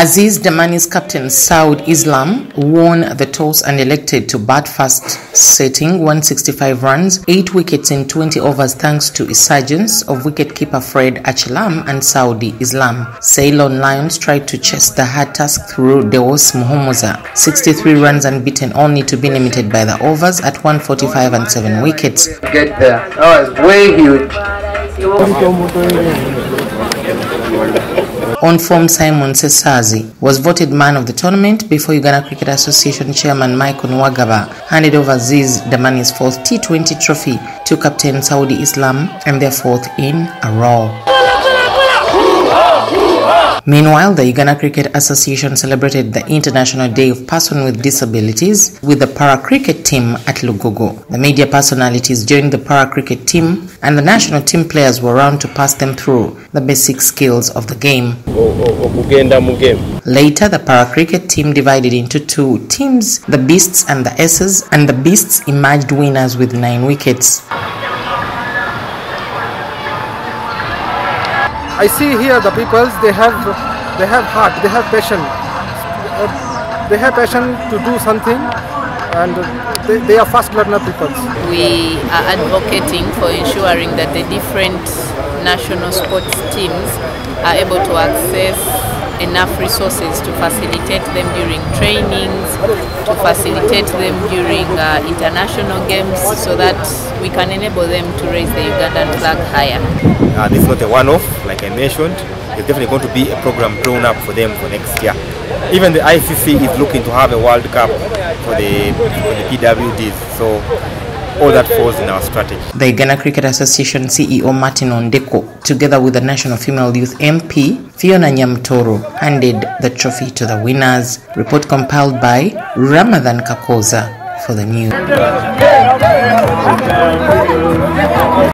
Aziz Damani's captain Saud Islam won the toss and elected to bat first, setting 165 runs, 8 wickets in 20 overs thanks to resurgence of wicketkeeper Fred Achilam and Saud Islam. Ceylon Lions tried to chase the hard task through Deos Muhomoza. 63 runs unbeaten only to be limited by the overs at 145 and 7 wickets. Get there. Oh, it's way huge. On form Simon Sesazi was voted man of the tournament before Uganda Cricket Association chairman Michael Nwagaba handed over Ziz Damani's fourth T20 trophy to captain Saud Islam and their fourth in a row. Meanwhile, the Uganda Cricket Association celebrated the International Day of Person with Disabilities with the para cricket team at Lugogo. The media personalities joined the para cricket team and the national team players were around to pass them through the basic skills of the game. Later, the para cricket team divided into two teams, the Beasts and the S's, and the Beasts emerged winners with nine wickets. I see here the peoples they have they have heart, they have passion. Uh, they have passion to do something and they, they are fast learner peoples. We are advocating for ensuring that the different national sports teams are able to access enough resources to facilitate them during trainings, to facilitate them during uh, international games so that we can enable them to raise the Ugandan flag higher. Uh, this is not a one-off, like I mentioned. It's definitely going to be a program drawn up for them for next year. Even the ICC is looking to have a World Cup for the, for the PWDs. So all that falls in our strategy. The Ghana Cricket Association CEO Martin Ondeko, together with the National Female Youth MP Fiona Nyamtoro, handed the trophy to the winners. Report compiled by Ramadan Kakoza for the news.